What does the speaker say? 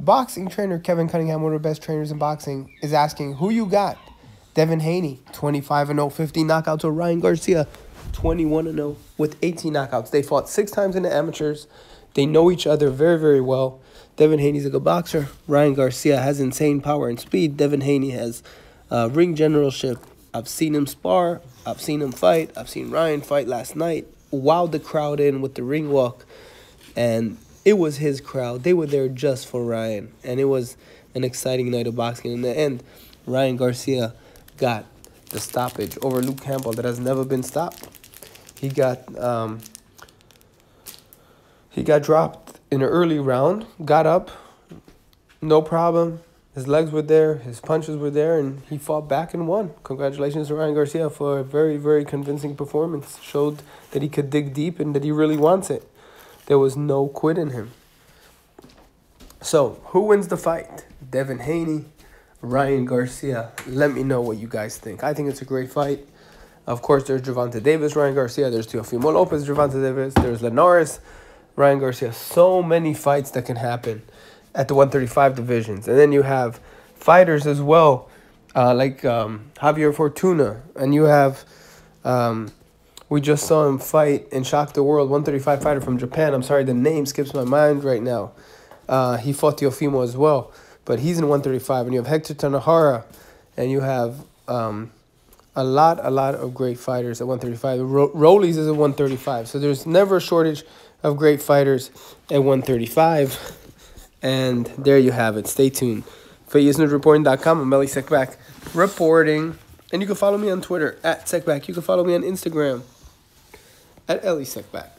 Boxing trainer Kevin Cunningham, one of the best trainers in boxing, is asking who you got. Devin Haney, 25 and 0, 50 knockouts. Or Ryan Garcia, 21 and 0 with 18 knockouts. They fought six times in the amateurs. They know each other very, very well. Devin Haney's a good boxer. Ryan Garcia has insane power and speed. Devin Haney has uh, ring generalship. I've seen him spar. I've seen him fight. I've seen Ryan fight last night. Wowed the crowd in with the ring walk. And it was his crowd. They were there just for Ryan. And it was an exciting night of boxing. In the end, Ryan Garcia got the stoppage over Luke Campbell that has never been stopped. He got um, he got dropped in an early round, got up, no problem. His legs were there, his punches were there, and he fought back and won. Congratulations to Ryan Garcia for a very, very convincing performance. Showed that he could dig deep and that he really wants it. There was no quit in him. So, who wins the fight? Devin Haney, Ryan Garcia. Let me know what you guys think. I think it's a great fight. Of course, there's Gervonta Davis, Ryan Garcia. There's Teofimo Lopez, Gervonta Davis. There's Linares, Ryan Garcia. So many fights that can happen at the 135 divisions. And then you have fighters as well, uh, like um, Javier Fortuna. And you have, um, we just saw him fight and shock the world, 135 fighter from Japan. I'm sorry, the name skips my mind right now. Uh, he fought Teofimo as well but he's in 135. And you have Hector Tanajara, and you have um, a lot, a lot of great fighters at 135. Ro- Rollies is at 135. So there's never a shortage of great fighters at 135. And there you have it. Stay tuned. For ESNewsReporting.com, I'm Ellie Seckbach reporting. And you can follow me on Twitter at Seckbach. You can follow me on Instagram at Ellie Seckbach.